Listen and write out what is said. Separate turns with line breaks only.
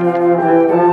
Música